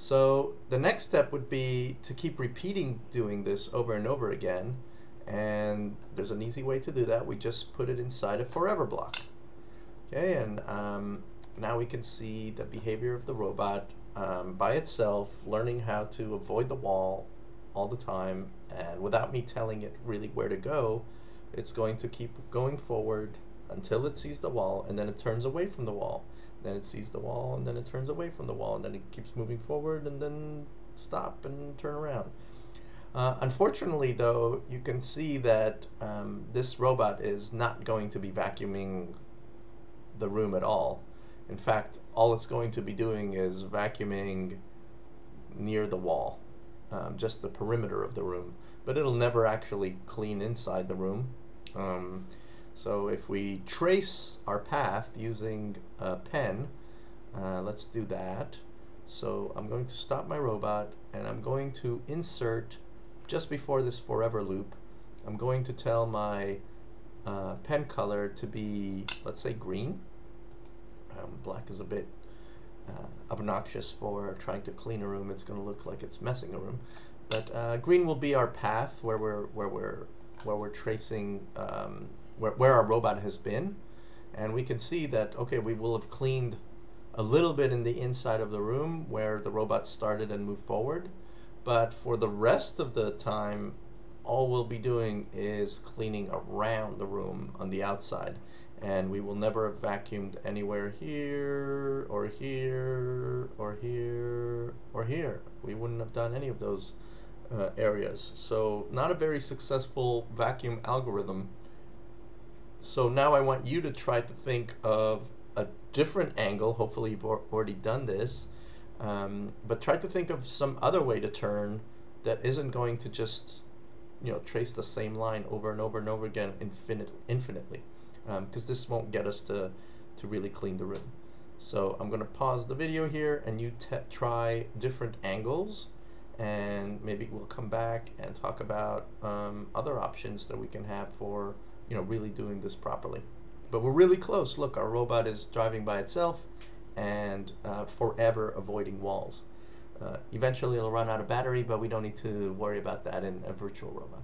So the next step would be to keep repeating doing this over and over again. And there's an easy way to do that. We just put it inside a forever block. Okay, and um, now we can see the behavior of the robot um, by itself, learning how to avoid the wall all the time. And without me telling it really where to go, it's going to keep going forward until it sees the wall and then it turns away from the wall. Then it sees the wall and then it turns away from the wall and then it keeps moving forward and then stop and turn around. Uh, unfortunately, though, you can see that um, this robot is not going to be vacuuming the room at all. In fact, all it's going to be doing is vacuuming near the wall, um, just the perimeter of the room. But it'll never actually clean inside the room. Um, so if we trace our path using a pen, uh, let's do that. So I'm going to stop my robot and I'm going to insert just before this forever loop. I'm going to tell my uh, pen color to be, let's say green. Um, black is a bit uh, obnoxious for trying to clean a room. It's going to look like it's messing a room. But uh, green will be our path where we're where we're where we're tracing um, where, where our robot has been. And we can see that, okay, we will have cleaned a little bit in the inside of the room where the robot started and moved forward. But for the rest of the time, all we'll be doing is cleaning around the room on the outside. And we will never have vacuumed anywhere here, or here, or here, or here. We wouldn't have done any of those uh, areas. So not a very successful vacuum algorithm so now I want you to try to think of a different angle. Hopefully you've already done this. Um, but try to think of some other way to turn that isn't going to just you know trace the same line over and over and over again infinite, infinitely because um, this won't get us to to really clean the room so I'm gonna pause the video here and you try different angles and maybe we'll come back and talk about um, other options that we can have for you know, really doing this properly. But we're really close. Look, our robot is driving by itself and uh, forever avoiding walls. Uh, eventually it'll run out of battery, but we don't need to worry about that in a virtual robot.